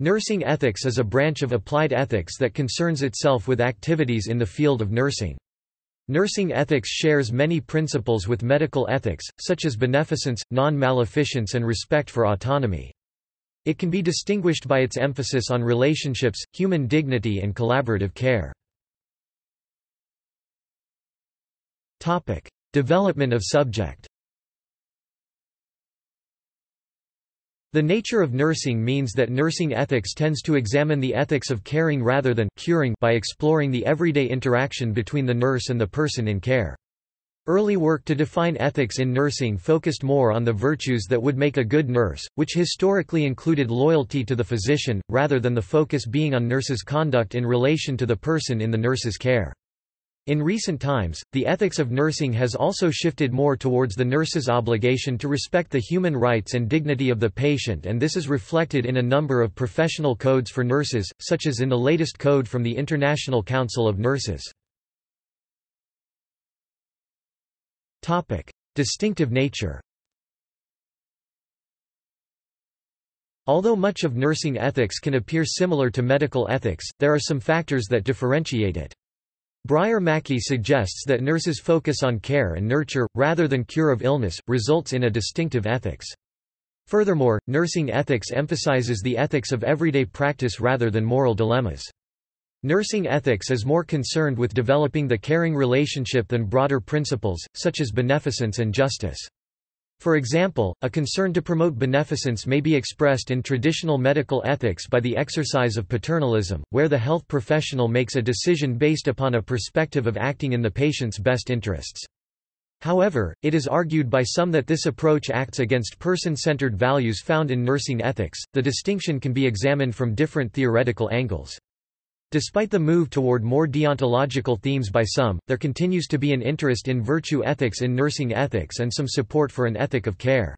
Nursing ethics is a branch of applied ethics that concerns itself with activities in the field of nursing. Nursing ethics shares many principles with medical ethics, such as beneficence, non-maleficence and respect for autonomy. It can be distinguished by its emphasis on relationships, human dignity and collaborative care. Development of subject The nature of nursing means that nursing ethics tends to examine the ethics of caring rather than curing by exploring the everyday interaction between the nurse and the person in care. Early work to define ethics in nursing focused more on the virtues that would make a good nurse, which historically included loyalty to the physician, rather than the focus being on nurse's conduct in relation to the person in the nurse's care. In recent times, the ethics of nursing has also shifted more towards the nurse's obligation to respect the human rights and dignity of the patient and this is reflected in a number of professional codes for nurses, such as in the latest code from the International Council of Nurses. Distinctive nature Although much of nursing ethics can appear similar to medical ethics, there are some factors that differentiate it. Breyer Mackie suggests that nurses' focus on care and nurture, rather than cure of illness, results in a distinctive ethics. Furthermore, nursing ethics emphasizes the ethics of everyday practice rather than moral dilemmas. Nursing ethics is more concerned with developing the caring relationship than broader principles, such as beneficence and justice. For example, a concern to promote beneficence may be expressed in traditional medical ethics by the exercise of paternalism, where the health professional makes a decision based upon a perspective of acting in the patient's best interests. However, it is argued by some that this approach acts against person-centered values found in nursing ethics. The distinction can be examined from different theoretical angles. Despite the move toward more deontological themes by some, there continues to be an interest in virtue ethics in nursing ethics and some support for an ethic of care.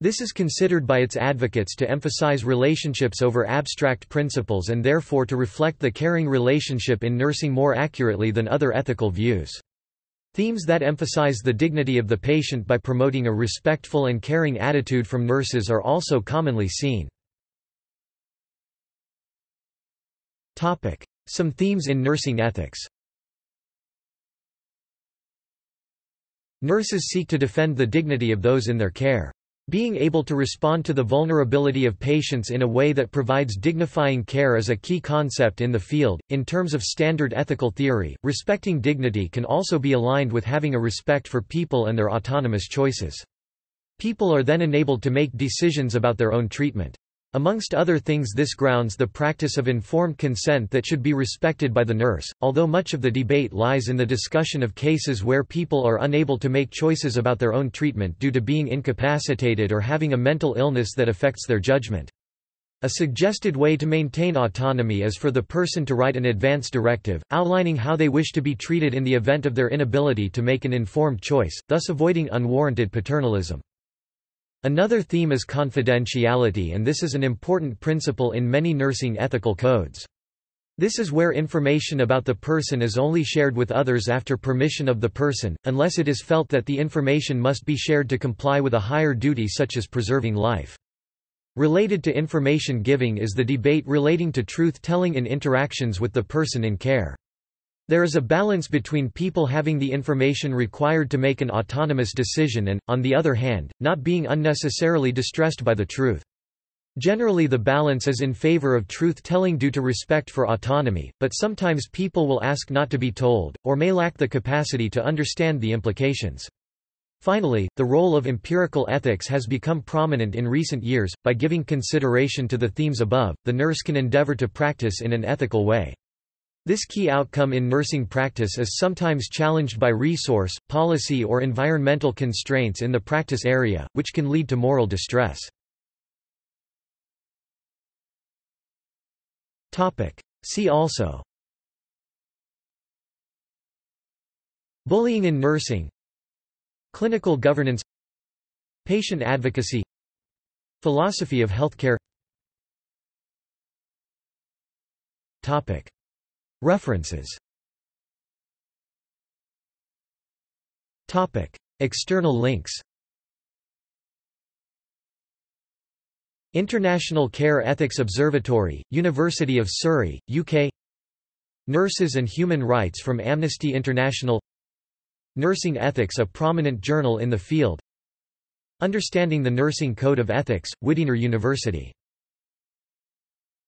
This is considered by its advocates to emphasize relationships over abstract principles and therefore to reflect the caring relationship in nursing more accurately than other ethical views. Themes that emphasize the dignity of the patient by promoting a respectful and caring attitude from nurses are also commonly seen. Some themes in nursing ethics Nurses seek to defend the dignity of those in their care. Being able to respond to the vulnerability of patients in a way that provides dignifying care is a key concept in the field. In terms of standard ethical theory, respecting dignity can also be aligned with having a respect for people and their autonomous choices. People are then enabled to make decisions about their own treatment. Amongst other things this grounds the practice of informed consent that should be respected by the nurse, although much of the debate lies in the discussion of cases where people are unable to make choices about their own treatment due to being incapacitated or having a mental illness that affects their judgment. A suggested way to maintain autonomy is for the person to write an advance directive, outlining how they wish to be treated in the event of their inability to make an informed choice, thus avoiding unwarranted paternalism. Another theme is confidentiality and this is an important principle in many nursing ethical codes. This is where information about the person is only shared with others after permission of the person, unless it is felt that the information must be shared to comply with a higher duty such as preserving life. Related to information giving is the debate relating to truth-telling in interactions with the person in care. There is a balance between people having the information required to make an autonomous decision and, on the other hand, not being unnecessarily distressed by the truth. Generally the balance is in favor of truth-telling due to respect for autonomy, but sometimes people will ask not to be told, or may lack the capacity to understand the implications. Finally, the role of empirical ethics has become prominent in recent years. By giving consideration to the themes above, the nurse can endeavor to practice in an ethical way. This key outcome in nursing practice is sometimes challenged by resource, policy or environmental constraints in the practice area, which can lead to moral distress. See also. Bullying in nursing. Clinical governance. Patient advocacy. Philosophy of healthcare. Topic References. External links. International Care Ethics Observatory, University of Surrey, UK Nurses and Human Rights from Amnesty International. Nursing Ethics a prominent journal in the field. Understanding the Nursing Code of Ethics, Widener University